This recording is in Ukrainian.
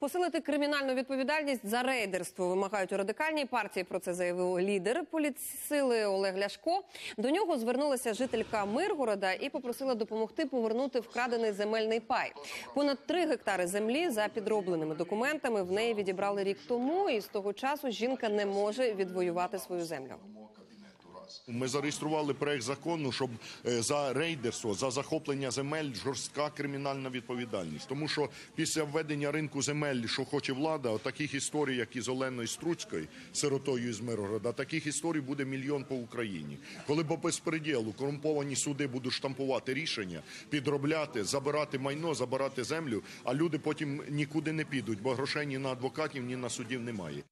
Посилити кримінальну відповідальність за рейдерство вимагають у радикальній партії. Про це заявив лідер політсили Олег Ляшко. До нього звернулася жителька Миргорода і попросила допомогти повернути вкрадений земельний пай. Понад три гектари землі за підробленими документами в неї відібрали рік тому, і з того часу жінка не може відвоювати свою землю. Ми зареєстрували проект закону, щоб е, за рейдерство, за захоплення земель жорстка кримінальна відповідальність. Тому що після введення ринку земель, що хоче влада, от таких історій, як із Оленою Струцькою, сиротою із Миргорода, таких історій буде мільйон по Україні. Коли по безпреділу корумповані суди будуть штампувати рішення, підробляти, забирати майно, забирати землю, а люди потім нікуди не підуть, бо грошей ні на адвокатів, ні на судів немає.